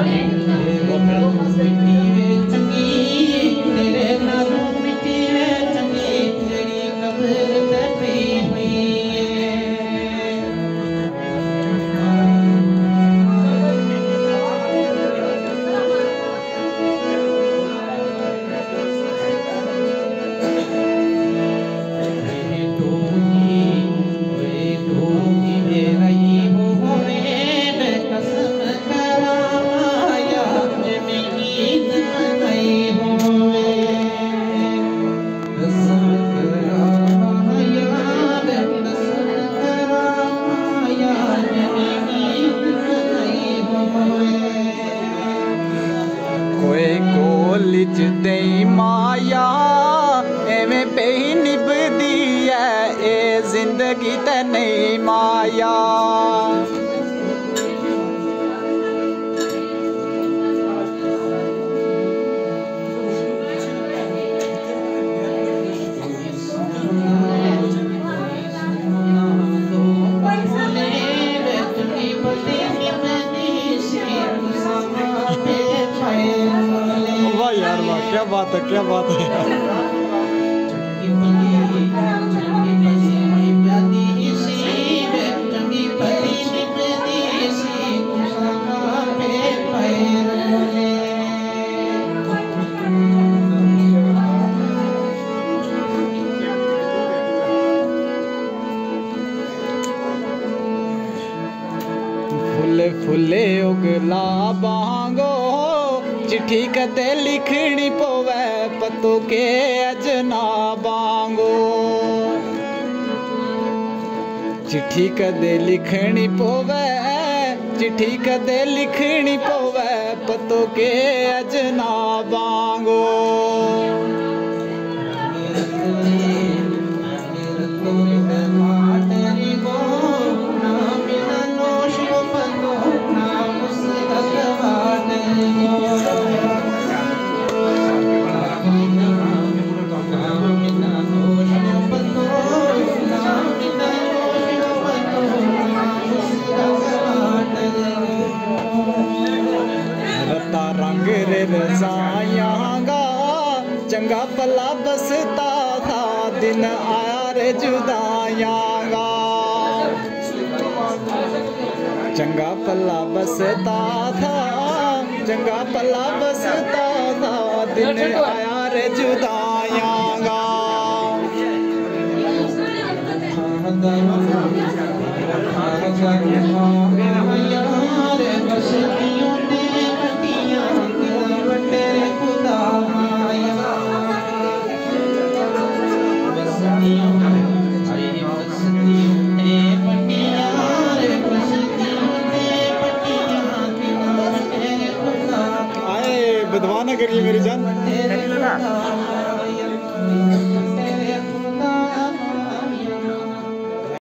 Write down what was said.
Gloria en माया एवें पई निभदी ऐ ए जिंदगी ते नहीं माया क्या बात है क्या बात है। फुले फुले उगला बांगो ਚਿੱਠੀ ਕਦੇ ਲਿਖਣੀ ਪਵੇ, ਪਤੋ ਕੇ ਅਜਨਾਬਾਂਗੋ ਚਿੱਠੀ ਕਦੇ ਲਿਖਣੀ ਪਵੇ, ਚਿੱਠੀ ਕਦੇ ਲਿਖਣੀ ਪਵੇ, ਪਤੋ ਕੇ रजायांगा चंगा भला बसता था दिन आया रे जुदायांगा चंगा भला बसता था चंगा भला बसता था दिन आया रे आए बदवा ना करिए मेरी जान